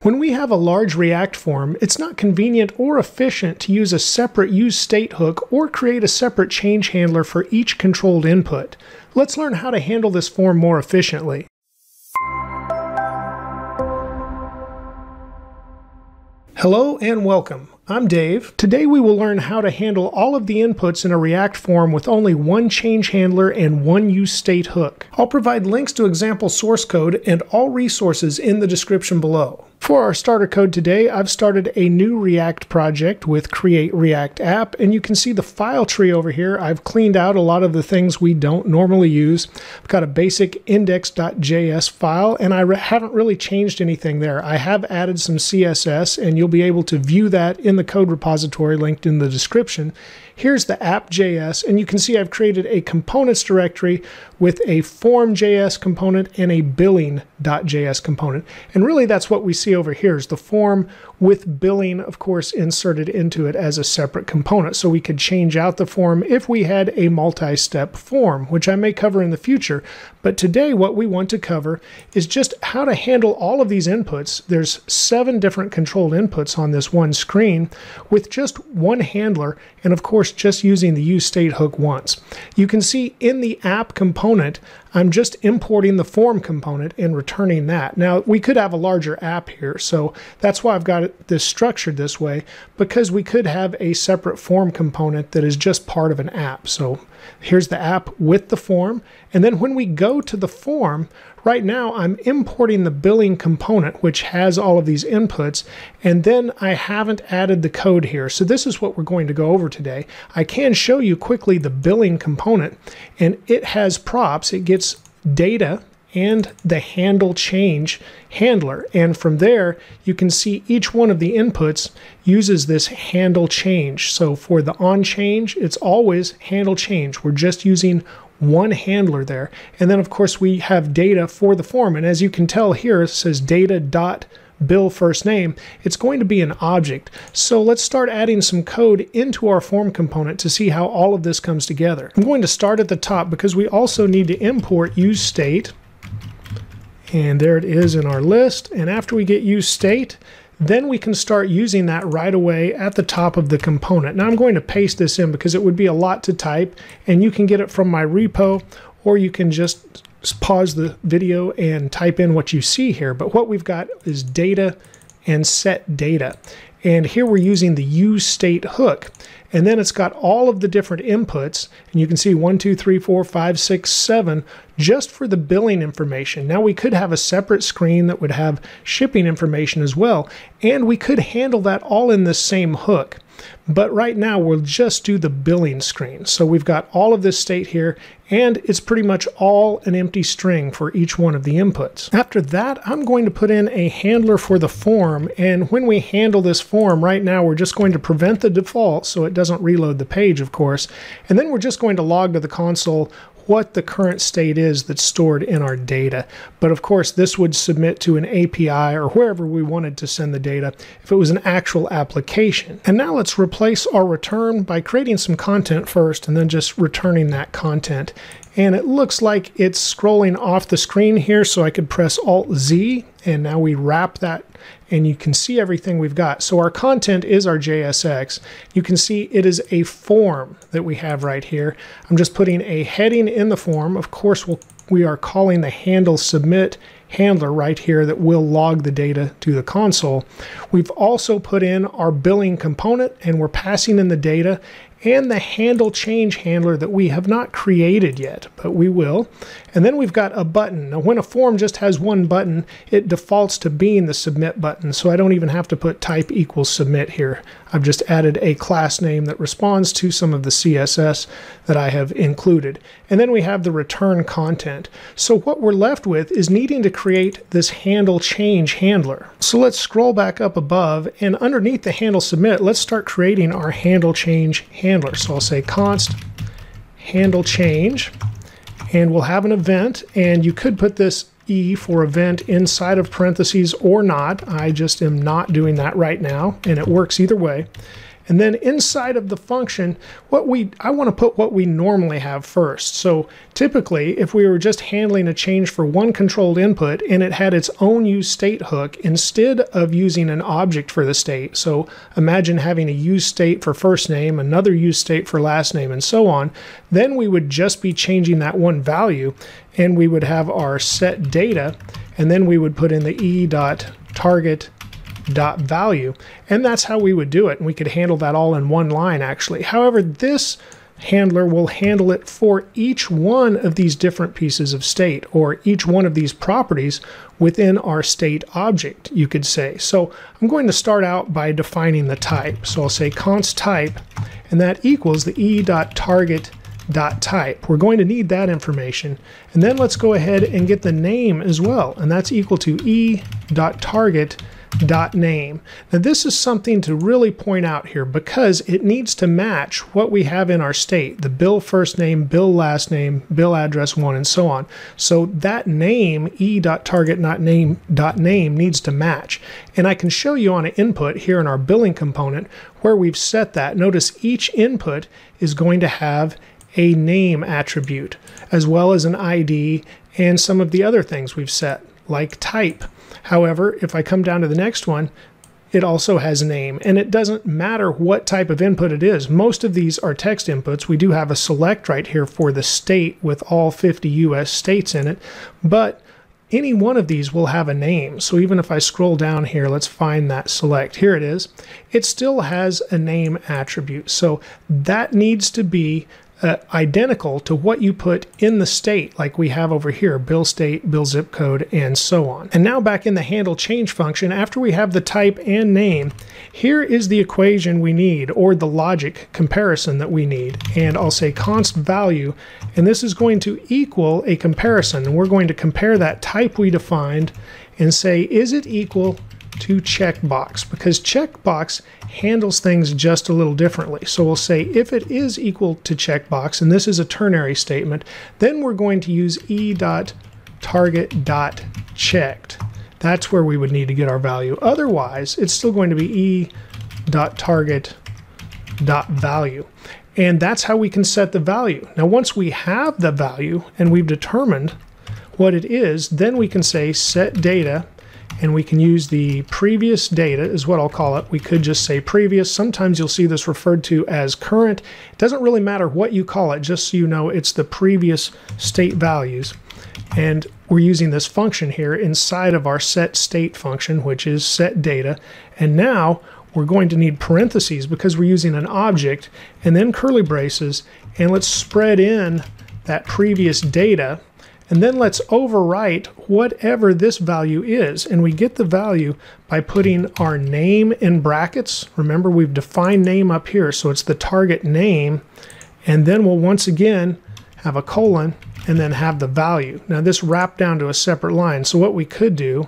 When we have a large React form, it's not convenient or efficient to use a separate useState hook or create a separate change handler for each controlled input. Let's learn how to handle this form more efficiently. Hello and welcome. I'm Dave. Today we will learn how to handle all of the inputs in a React form with only one change handler and one use state hook. I'll provide links to example source code and all resources in the description below. For our starter code today, I've started a new React project with Create React App, and you can see the file tree over here. I've cleaned out a lot of the things we don't normally use. I've got a basic index.js file, and I haven't really changed anything there. I have added some CSS, and you'll be able to view that in the code repository linked in the description. Here's the app.js, and you can see I've created a components directory with a form.js component and a billing.js component. And really that's what we see over here is the form with billing, of course, inserted into it as a separate component. So we could change out the form if we had a multi-step form, which I may cover in the future. But today what we want to cover is just how to handle all of these inputs. There's seven different controlled inputs on this one screen with just one handler and of course just using the use state hook once. You can see in the app component, I'm just importing the form component and returning that. Now, we could have a larger app here, so that's why I've got this structured this way, because we could have a separate form component that is just part of an app. So here's the app with the form, and then when we go to the form, right now I'm importing the billing component, which has all of these inputs, and then I haven't added the code here. So this is what we're going to go over today. I can show you quickly the billing component, and it has props. It gets data and the handle change handler. And from there, you can see each one of the inputs uses this handle change. So for the on change, it's always handle change. We're just using one handler there. And then of course we have data for the form. And as you can tell here, it says data dot bill first name, it's going to be an object. So let's start adding some code into our form component to see how all of this comes together. I'm going to start at the top because we also need to import useState. And there it is in our list. And after we get useState, then we can start using that right away at the top of the component. Now I'm going to paste this in because it would be a lot to type and you can get it from my repo or you can just pause the video and type in what you see here. But what we've got is data and set data. And here we're using the use state hook. And then it's got all of the different inputs. And you can see one, two, three, four, five, six, seven, just for the billing information. Now we could have a separate screen that would have shipping information as well. And we could handle that all in the same hook. But right now we'll just do the billing screen. So we've got all of this state here and it's pretty much all an empty string for each one of the inputs. After that, I'm going to put in a handler for the form. And when we handle this form right now, we're just going to prevent the default so it doesn't reload the page, of course. And then we're just going to log to the console what the current state is that's stored in our data. But of course, this would submit to an API or wherever we wanted to send the data if it was an actual application. And now let's replace our return by creating some content first and then just returning that content. And it looks like it's scrolling off the screen here, so I could press Alt Z, and now we wrap that and you can see everything we've got. So our content is our JSX. You can see it is a form that we have right here. I'm just putting a heading in the form. Of course, we'll, we are calling the handle submit handler right here that will log the data to the console. We've also put in our billing component and we're passing in the data and the handle change handler that we have not created yet, but we will. And then we've got a button. Now when a form just has one button, it defaults to being the submit button, so I don't even have to put type equals submit here. I've just added a class name that responds to some of the CSS that I have included. And then we have the return content. So what we're left with is needing to create this handle change handler. So let's scroll back up above and underneath the handle submit, let's start creating our handle change handler. So I'll say const handle change and we'll have an event and you could put this E for event inside of parentheses or not. I just am not doing that right now and it works either way. And then inside of the function, what we I want to put what we normally have first. So typically, if we were just handling a change for one controlled input and it had its own use state hook instead of using an object for the state. So imagine having a use state for first name, another use state for last name, and so on. Then we would just be changing that one value and we would have our set data and then we would put in the e dot target dot value and that's how we would do it and we could handle that all in one line actually however this handler will handle it for each one of these different pieces of state or each one of these properties within our state object you could say so I'm going to start out by defining the type so I'll say const type and that equals the e dot target dot type. We're going to need that information. And then let's go ahead and get the name as well. And that's equal to e dot target dot name. Now this is something to really point out here because it needs to match what we have in our state, the bill first name, bill last name, bill address one, and so on. So that name, e dot target not name dot name needs to match. And I can show you on an input here in our billing component where we've set that. Notice each input is going to have a name attribute, as well as an ID and some of the other things we've set, like type. However, if I come down to the next one, it also has a name, and it doesn't matter what type of input it is. Most of these are text inputs. We do have a select right here for the state with all 50 US states in it, but any one of these will have a name. So even if I scroll down here, let's find that select. Here it is. It still has a name attribute. So that needs to be uh, identical to what you put in the state, like we have over here, bill state, bill zip code, and so on. And now back in the handle change function, after we have the type and name, here is the equation we need, or the logic comparison that we need. And I'll say const value, and this is going to equal a comparison. And we're going to compare that type we defined and say, is it equal to checkbox because checkbox handles things just a little differently. So we'll say if it is equal to checkbox, and this is a ternary statement, then we're going to use e dot target dot checked. That's where we would need to get our value. Otherwise, it's still going to be e dot target dot value. And that's how we can set the value. Now, once we have the value and we've determined what it is, then we can say set data and we can use the previous data is what I'll call it. We could just say previous. Sometimes you'll see this referred to as current. It doesn't really matter what you call it, just so you know it's the previous state values. And we're using this function here inside of our set state function, which is set data. And now we're going to need parentheses because we're using an object and then curly braces. And let's spread in that previous data and then let's overwrite whatever this value is. And we get the value by putting our name in brackets. Remember, we've defined name up here, so it's the target name. And then we'll once again have a colon and then have the value. Now this wrapped down to a separate line. So what we could do,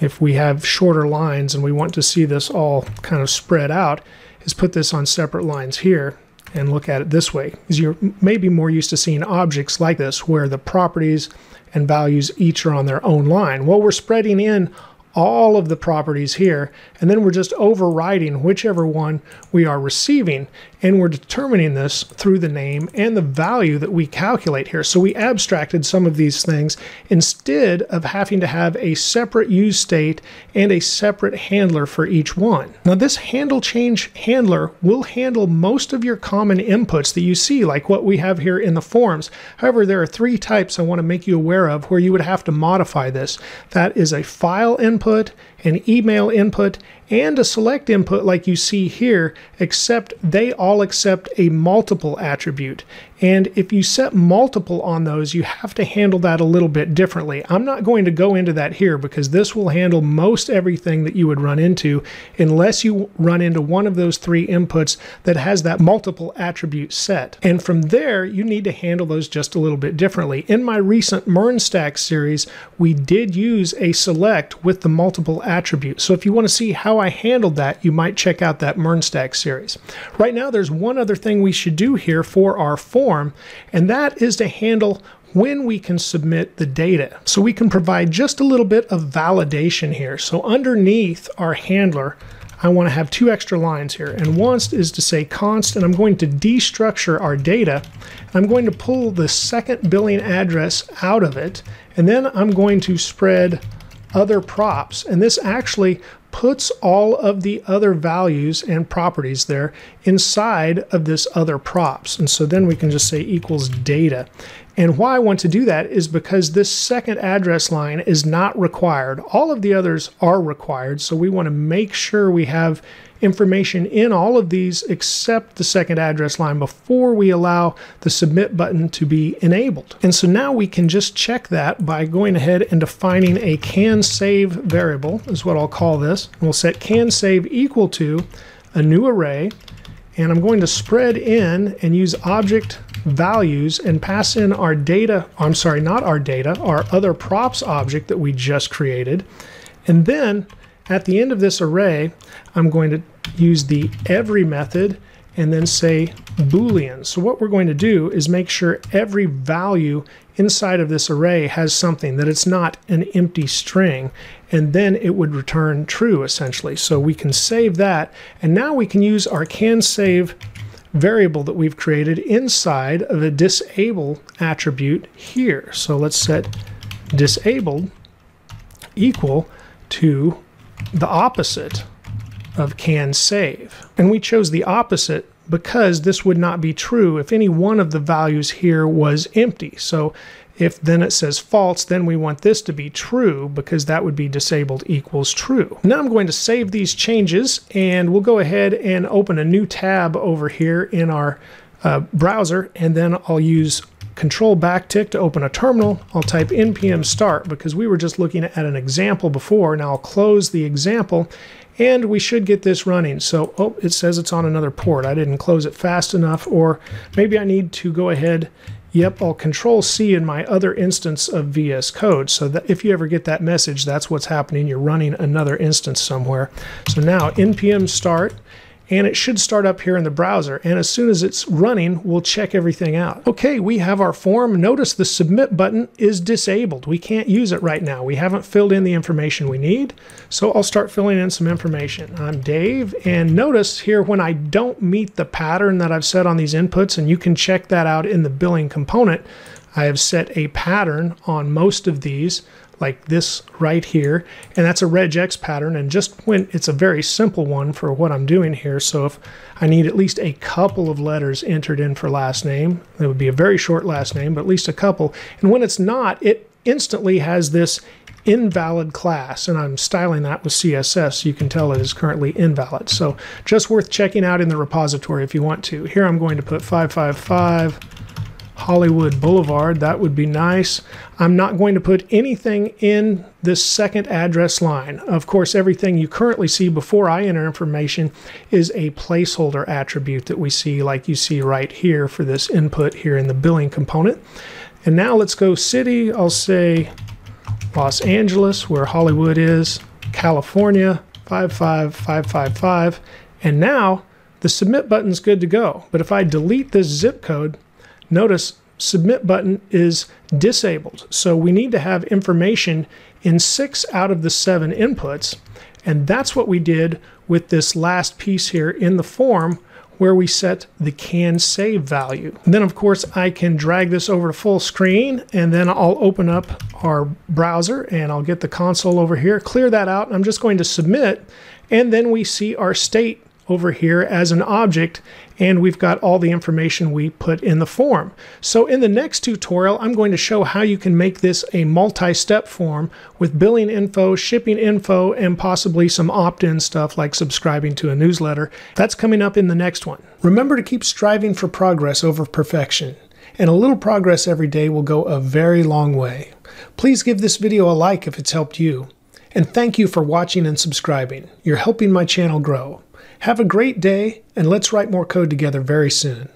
if we have shorter lines and we want to see this all kind of spread out, is put this on separate lines here and look at it this way because you're maybe more used to seeing objects like this where the properties and values each are on their own line. Well, we're spreading in all of the properties here, and then we're just overriding whichever one we are receiving, and we're determining this through the name and the value that we calculate here. So we abstracted some of these things instead of having to have a separate use state and a separate handler for each one. Now this handle change handler will handle most of your common inputs that you see, like what we have here in the forms. However, there are three types I want to make you aware of where you would have to modify this. That is a file input input, an email input, and a select input like you see here, except they all accept a multiple attribute. And if you set multiple on those, you have to handle that a little bit differently. I'm not going to go into that here because this will handle most everything that you would run into unless you run into one of those three inputs that has that multiple attribute set. And from there, you need to handle those just a little bit differently. In my recent MERN stack series, we did use a select with the multiple attribute. So if you want to see how I handled that, you might check out that MERN stack series. Right now, there's one other thing we should do here for our form, and that is to handle when we can submit the data. So we can provide just a little bit of validation here. So underneath our handler, I want to have two extra lines here. And one is to say const, and I'm going to destructure our data. I'm going to pull the second billing address out of it, and then I'm going to spread other props. And this actually puts all of the other values and properties there inside of this other props. And so then we can just say equals data. And why I want to do that is because this second address line is not required. All of the others are required, so we want to make sure we have information in all of these except the second address line before we allow the submit button to be enabled. And so now we can just check that by going ahead and defining a can save variable is what I'll call this. We'll set can save equal to a new array and I'm going to spread in and use object values and pass in our data, I'm sorry, not our data, our other props object that we just created. And then at the end of this array, I'm going to use the every method and then say boolean. So what we're going to do is make sure every value inside of this array has something, that it's not an empty string, and then it would return true essentially. So we can save that, and now we can use our can save variable that we've created inside of a disable attribute here. So let's set disabled equal to the opposite of can save. And we chose the opposite because this would not be true if any one of the values here was empty. So if then it says false, then we want this to be true because that would be disabled equals true. Now I'm going to save these changes and we'll go ahead and open a new tab over here in our uh, browser and then I'll use control backtick to open a terminal. I'll type npm start because we were just looking at an example before. Now I'll close the example and we should get this running. So, oh, it says it's on another port. I didn't close it fast enough, or maybe I need to go ahead Yep, I'll control C in my other instance of VS Code. So that if you ever get that message, that's what's happening. You're running another instance somewhere. So now npm start, and it should start up here in the browser. And as soon as it's running, we'll check everything out. Okay, we have our form. Notice the submit button is disabled. We can't use it right now. We haven't filled in the information we need. So I'll start filling in some information. I'm Dave, and notice here when I don't meet the pattern that I've set on these inputs, and you can check that out in the billing component, I have set a pattern on most of these like this right here, and that's a regex pattern, and just when it's a very simple one for what I'm doing here, so if I need at least a couple of letters entered in for last name, it would be a very short last name, but at least a couple, and when it's not, it instantly has this invalid class, and I'm styling that with CSS, so you can tell it is currently invalid. So just worth checking out in the repository if you want to. Here I'm going to put 555 Hollywood Boulevard. That would be nice. I'm not going to put anything in this second address line. Of course, everything you currently see before I enter information is a placeholder attribute that we see like you see right here for this input here in the billing component. And now let's go city. I'll say Los Angeles, where Hollywood is, California, 55555. And now the submit button's good to go. But if I delete this zip code, Notice submit button is disabled. So we need to have information in six out of the seven inputs. And that's what we did with this last piece here in the form where we set the can save value. And then of course I can drag this over to full screen and then I'll open up our browser and I'll get the console over here, clear that out. I'm just going to submit and then we see our state over here as an object and we've got all the information we put in the form. So in the next tutorial, I'm going to show how you can make this a multi-step form with billing info, shipping info, and possibly some opt-in stuff like subscribing to a newsletter. That's coming up in the next one. Remember to keep striving for progress over perfection, and a little progress every day will go a very long way. Please give this video a like if it's helped you. And thank you for watching and subscribing. You're helping my channel grow. Have a great day, and let's write more code together very soon.